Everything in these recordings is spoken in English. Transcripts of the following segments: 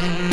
Mm-hmm.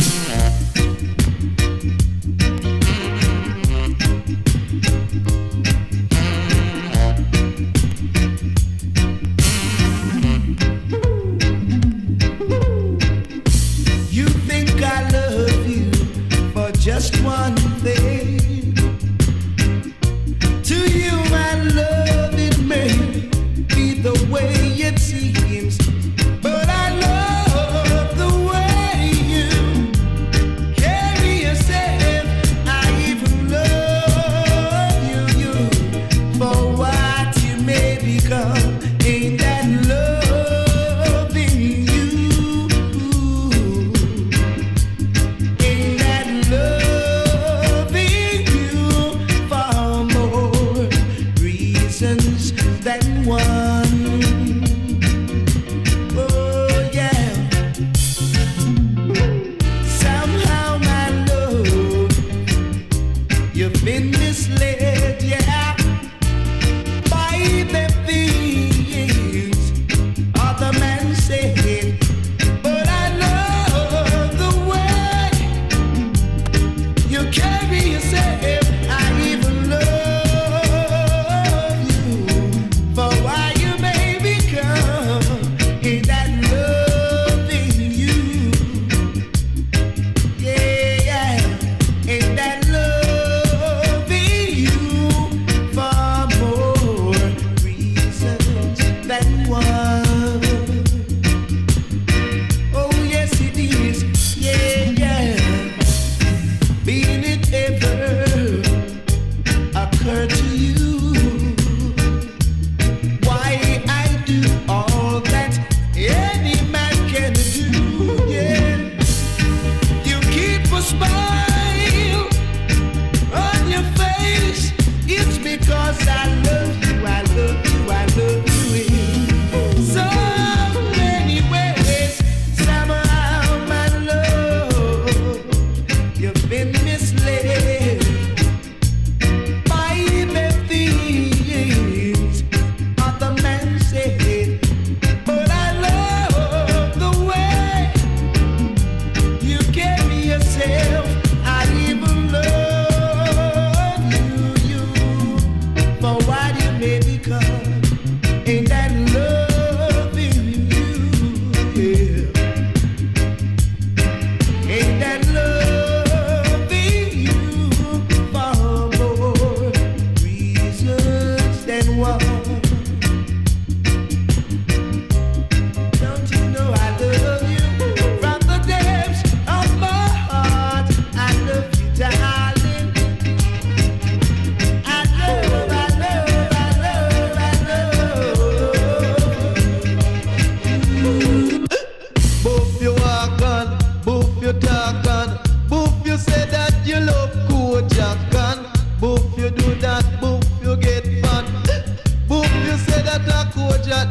that a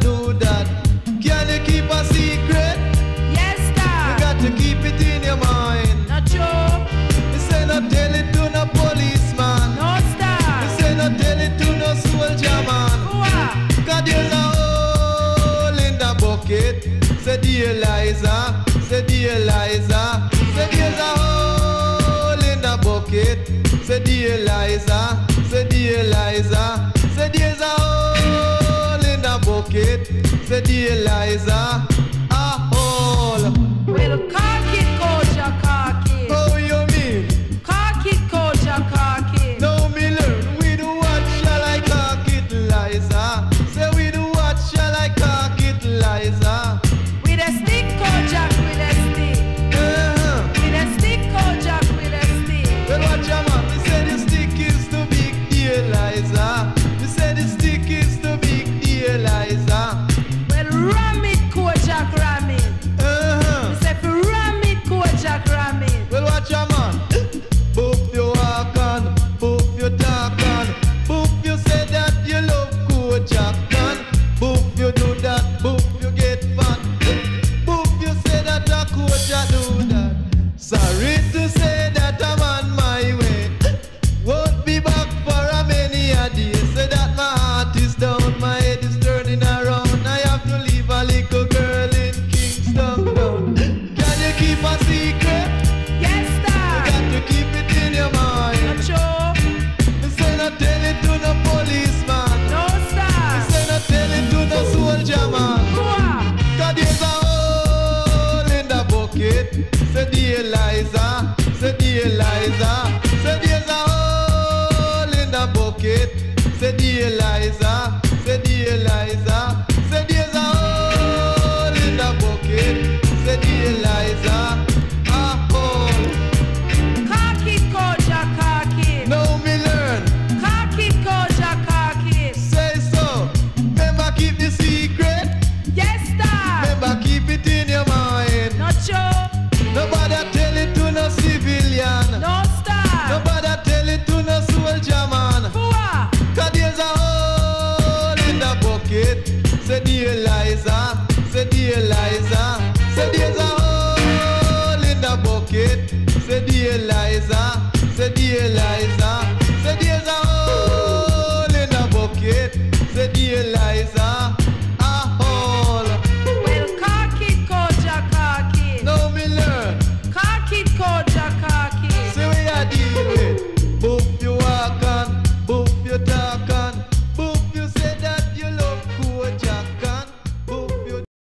do that. Can you keep a secret? Yes, sir. You got to keep it in your mind. Not sure. You say not tell it to no policeman. No, sir. You say not tell it to no soldier man. A hole in the bucket. Say there's a hole in the bucket. There's a pocket. said dear Liza, a hole will. say dear Eliza, say there's a hole in the bucket. Say the Eliza, oh, say the Eliza. Eliza, say there's a hole in the oh, bucket. Say the Eliza, say the Eliza, say there's a